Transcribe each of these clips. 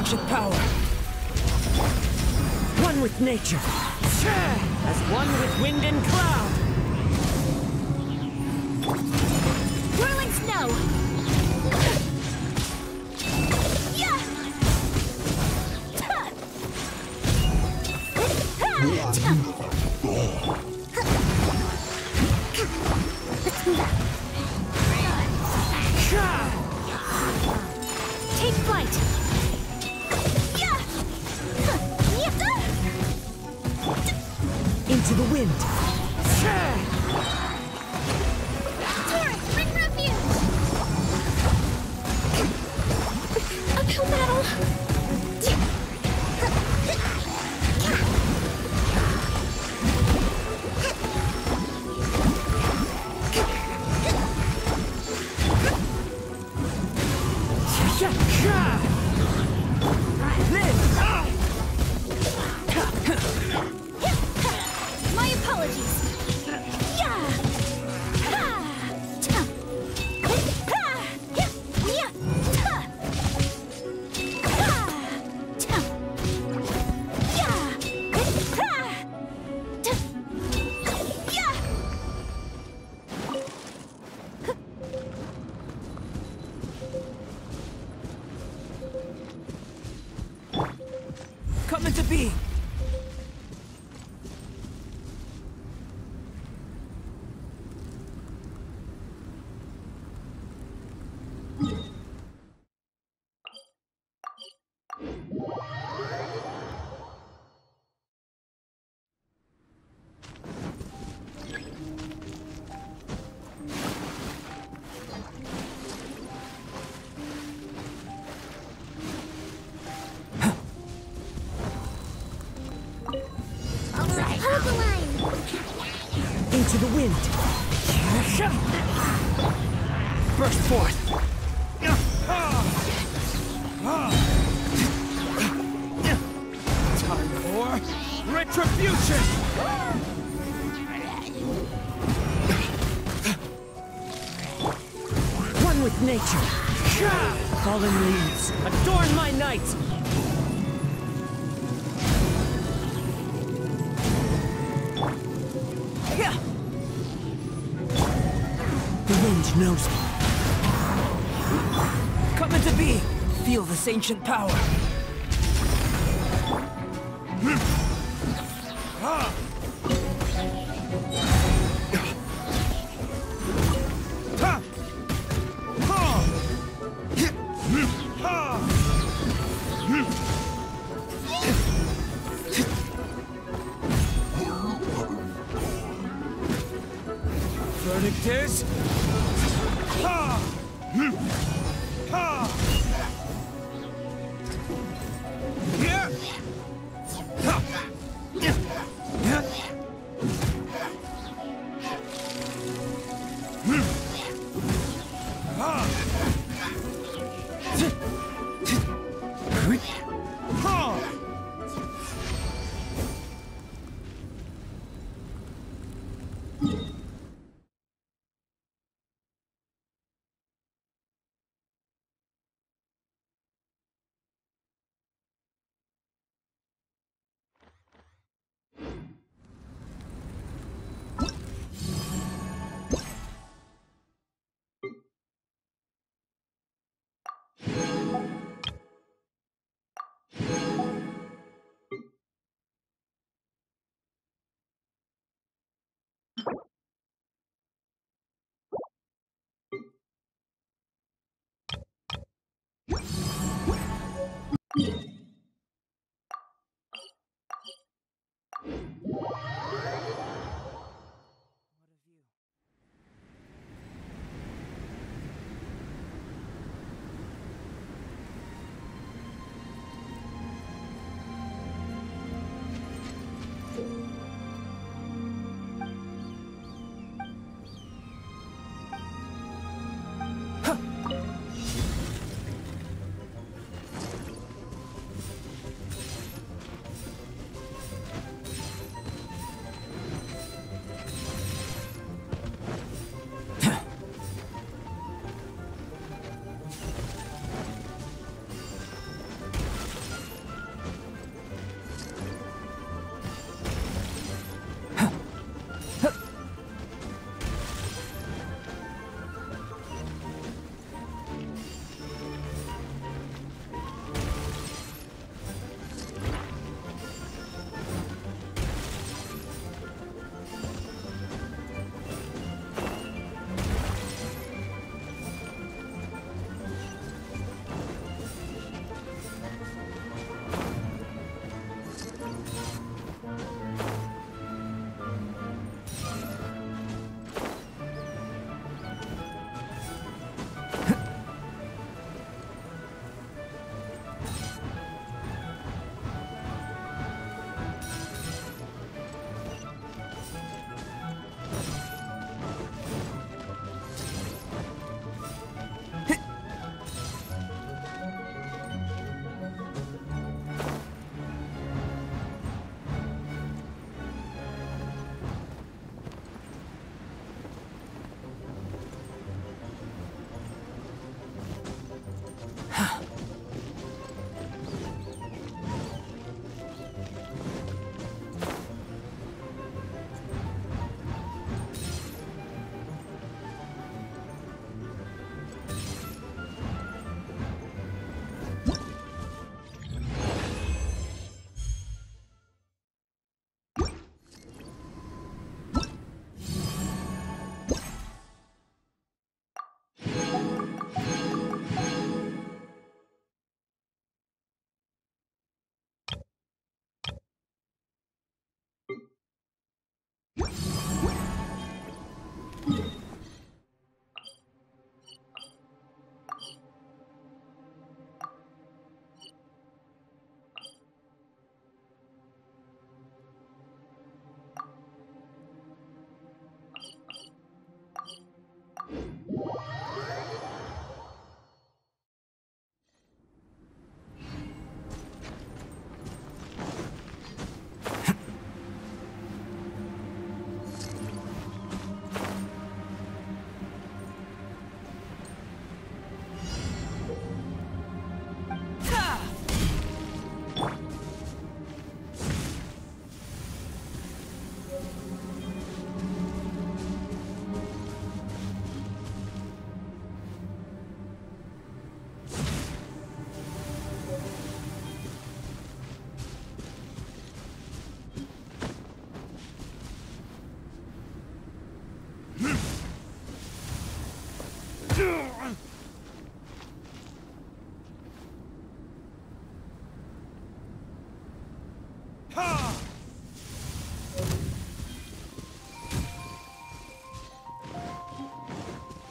ancient power. One with nature. As one with wind and cloud. Whirling snow! Yeah! Into the wind. Burst forth. Time for retribution! One with nature. Fallen leaves. Adorn my night. Knows me. Come into being. Feel this ancient power. Verdict is... Ha!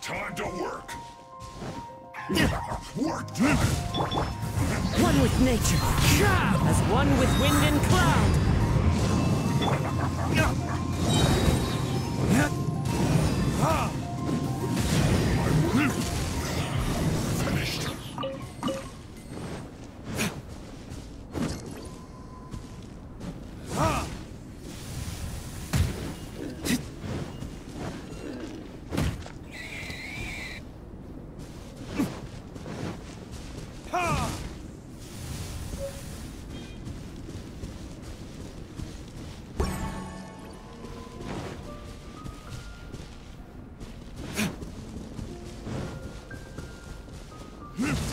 Time to work. work time. One with nature. As one with wind and cloud. Ha!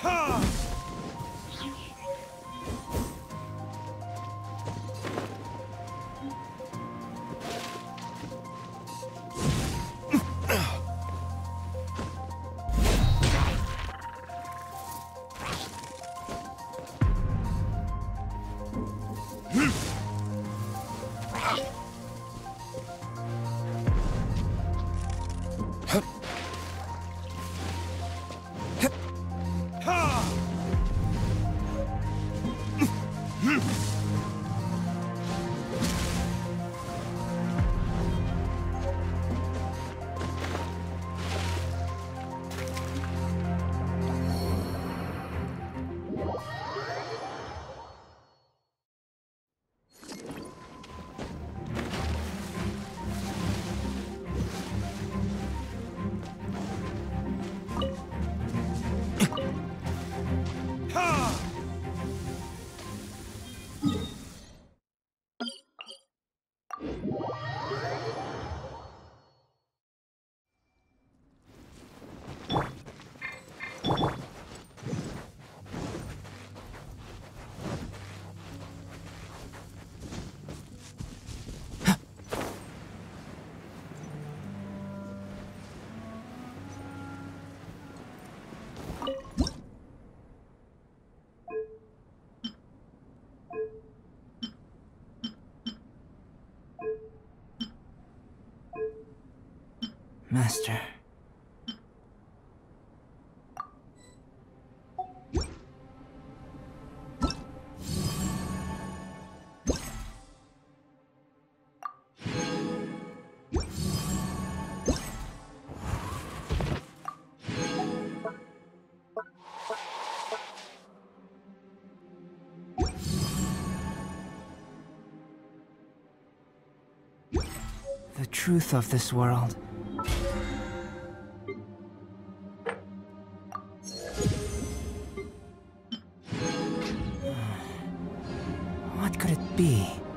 Ha! Master. The truth of this world. Be?